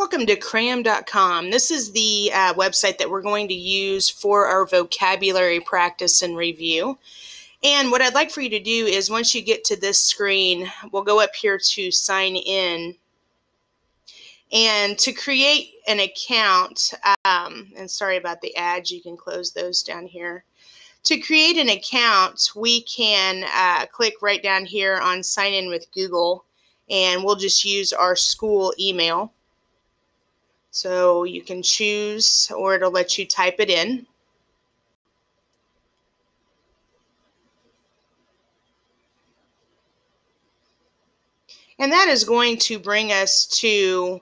Welcome to cram.com. This is the uh, website that we're going to use for our vocabulary practice and review. And what I'd like for you to do is once you get to this screen, we'll go up here to sign in. And to create an account, um, and sorry about the ads, you can close those down here. To create an account, we can uh, click right down here on sign in with Google, and we'll just use our school email. So you can choose or it'll let you type it in. And that is going to bring us to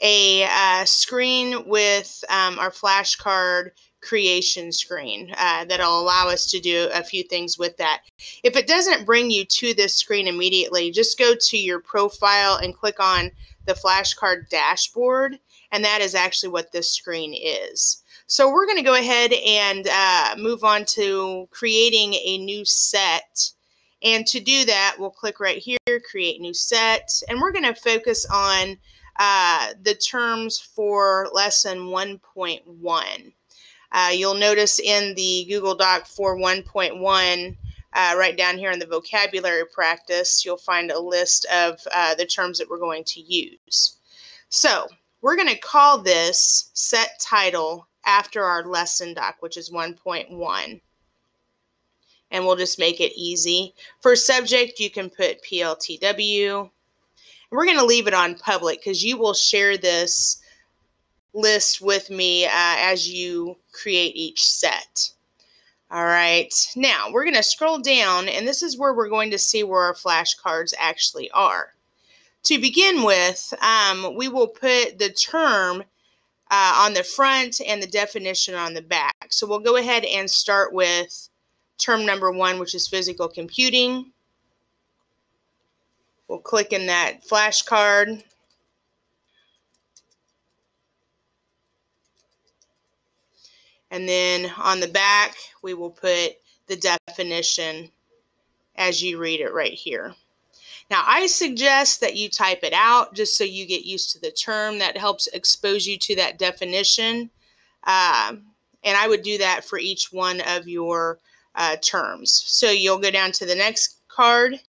a uh, uh, screen with um, our flashcard creation screen uh, that'll allow us to do a few things with that. If it doesn't bring you to this screen immediately, just go to your profile and click on the flashcard dashboard and that is actually what this screen is. So we're going to go ahead and uh, move on to creating a new set. And to do that, we'll click right here, create new set, and we're going to focus on uh, the terms for lesson 1.1. Uh, you'll notice in the Google Doc for 1.1, uh, right down here in the vocabulary practice, you'll find a list of uh, the terms that we're going to use. So we're going to call this set title after our lesson doc, which is 1.1. And we'll just make it easy. For subject, you can put PLTW. We're going to leave it on public because you will share this list with me uh, as you create each set. All right, now we're going to scroll down, and this is where we're going to see where our flashcards actually are. To begin with, um, we will put the term uh, on the front and the definition on the back. So we'll go ahead and start with term number one, which is physical computing. We'll click in that flashcard. And then on the back, we will put the definition as you read it right here. Now, I suggest that you type it out just so you get used to the term. That helps expose you to that definition. Uh, and I would do that for each one of your uh, terms. So you'll go down to the next card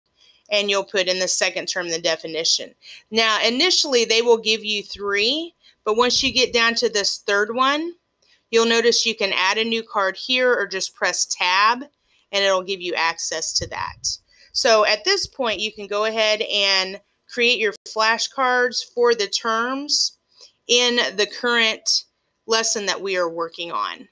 and you'll put in the second term the definition. Now, initially, they will give you three, but once you get down to this third one, you'll notice you can add a new card here or just press tab and it'll give you access to that. So at this point, you can go ahead and create your flashcards for the terms in the current lesson that we are working on.